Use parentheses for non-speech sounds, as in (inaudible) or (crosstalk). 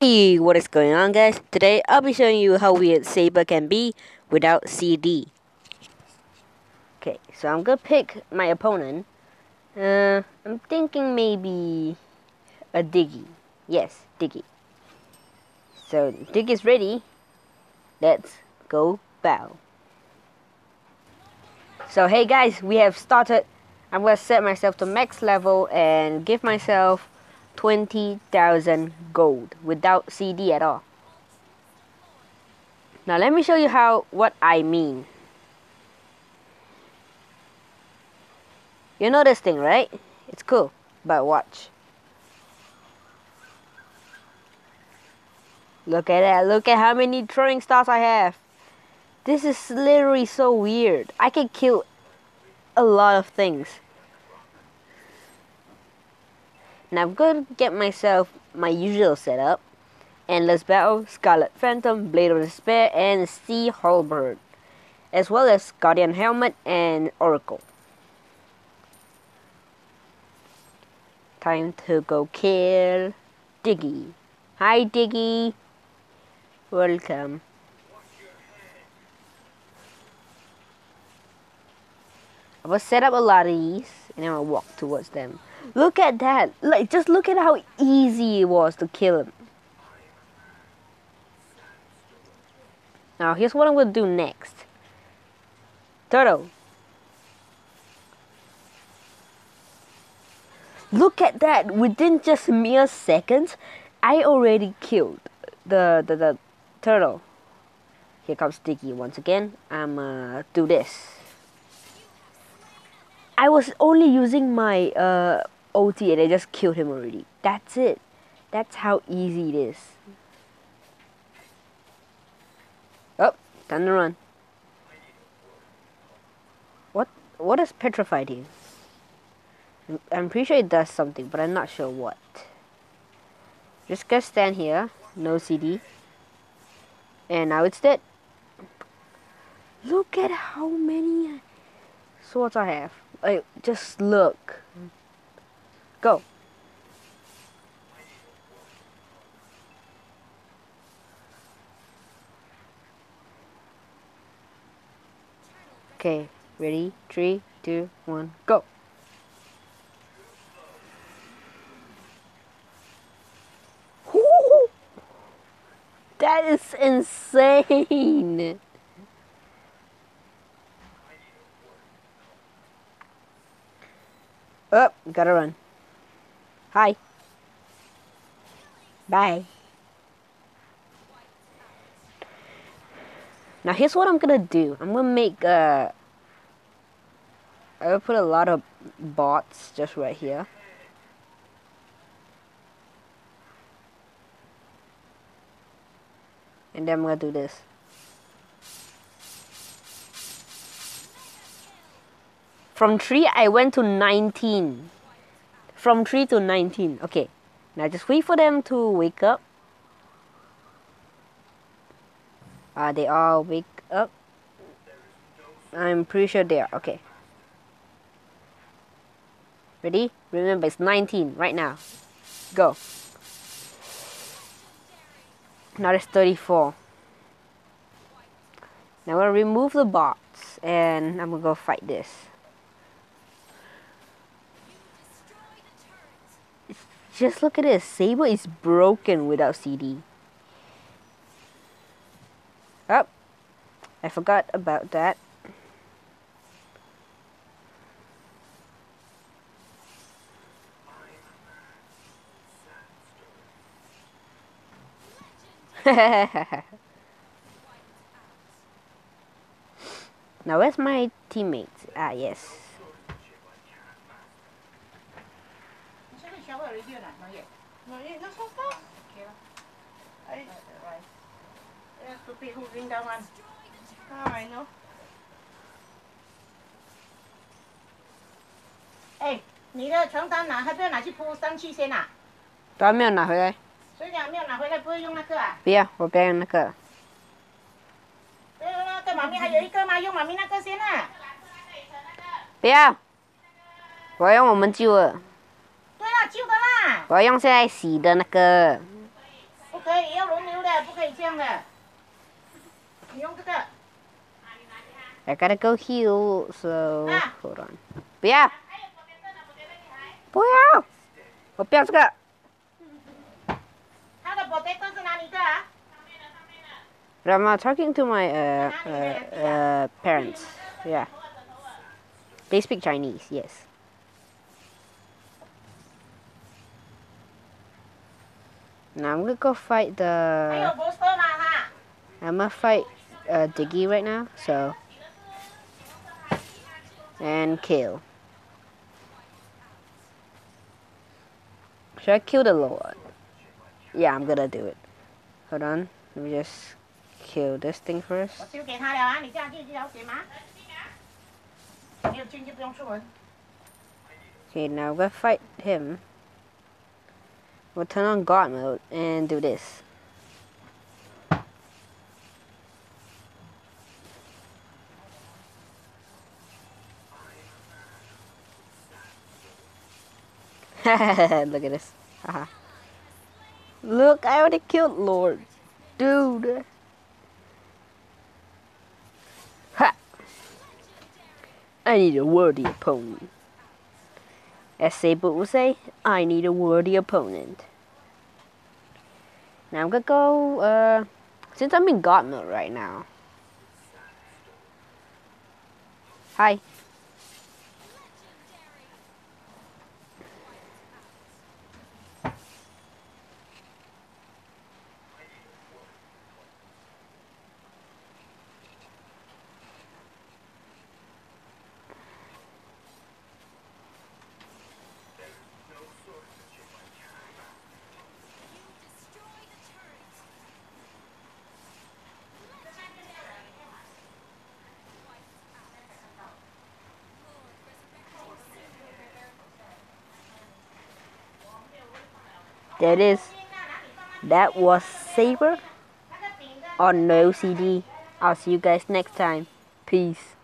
Hey, what is going on guys? Today I'll be showing you how weird Saber can be without CD. Okay, so I'm gonna pick my opponent. Uh, I'm thinking maybe a Diggy. Yes, Diggy. So Diggy's ready. Let's go bow. So hey guys, we have started. I'm gonna set myself to max level and give myself 20,000 gold without CD at all. Now let me show you how what I mean. You know this thing, right? It's cool, but watch. Look at that. Look at how many throwing stars I have. This is literally so weird. I can kill a lot of things. Now I'm going to get myself my usual setup. Endless Battle, Scarlet Phantom, Blade of Despair, and Sea Halberd. As well as Guardian Helmet and Oracle. Time to go kill Diggy. Hi Diggy. Welcome. I will set up a lot of these and then I'll walk towards them. Look at that. Like, just look at how easy it was to kill him. Now, here's what I'm going to do next. Turtle. Look at that. Within just mere seconds, I already killed the, the, the turtle. Here comes Diggy once again. I'm going uh, do this. I was only using my uh, OT and I just killed him already. That's it. That's how easy it is. Oh, time to run. What what does petrify do? I'm pretty sure it does something, but I'm not sure what. Just gonna stand here, no CD. And now it's dead. Look at how many swords I have. Like, just look. Go. Okay, ready? Three, two, one, go. That is insane. Oh, gotta run. Hi. Bye. Now here's what I'm gonna do. I'm gonna make uh I will put a lot of bots just right here. And then I'm gonna do this. From 3 I went to 19 from 3 to 19 okay. Now just wait for them to wake up. Are they all wake up. I'm pretty sure they are. Okay. Ready? Remember it's 19 right now. Go. Now it's 34 now I'm gonna remove the bots and I'm gonna go fight this Just look at this. Saber is broken without CD. Oh, I forgot about that. (laughs) now where's my teammates? Ah, yes. Stupid who bring down one. Oh, I know. 哎，你的床单拿还不要拿去铺上去先啊？都还没有拿回来。所以讲没有拿回来，不会用那个啊？不要，我不要用那个。那个，妈咪还有一个吗？用妈咪那个先啊。不要，我要用我们旧的。对了，旧的啦。我要用现在洗的那个。不可 不可以这样的。你用这个。 I gotta go heal, so Ah. hold on. 不要，还有 potato 呢，potato 你还？不要，我不要这个。他的 potato 是哪里的啊？ I'm uh, talking to my uh, uh, uh, parents. Yeah. They speak Chinese, yes. Now I'm gonna go fight the... I'm gonna fight uh, Diggy right now, so... And kill. Should I kill the Lord? Yeah, I'm gonna do it. Hold on, let me just kill this thing first. Okay, now we're gonna fight him. We'll turn on God mode and do this. (laughs) Look at this. Look, I already killed Lord. Dude. Ha! I need a worthy opponent. As Saber will say, I need a worthy opponent. Now I'm gonna go, uh, since I'm in God mode right now. Hi. that is that was Saber on no CD. I'll see you guys next time. Peace.